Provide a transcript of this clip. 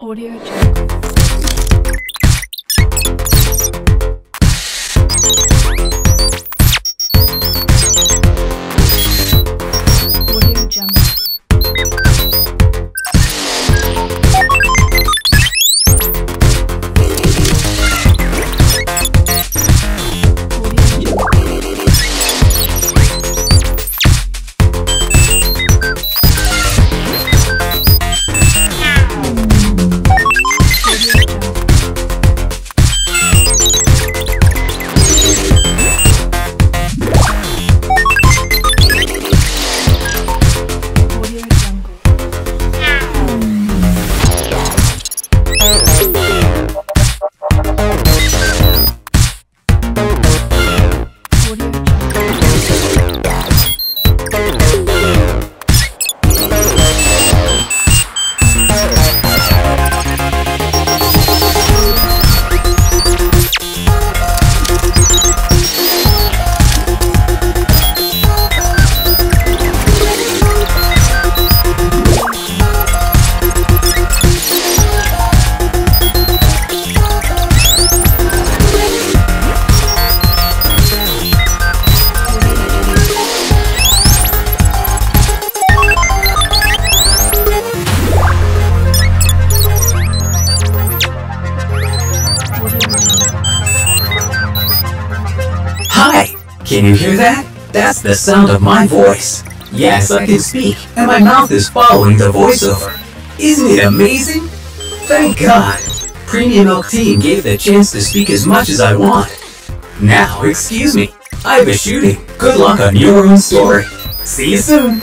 AudioJungle. Can you hear that? That's the sound of my voice. Yes, I can speak, and my mouth is following the voiceover. Isn't it amazing? Thank God! Premiumilk gave the chance to speak as much as I want. Now, excuse me, I have a shooting. Good luck on your own story. See you soon!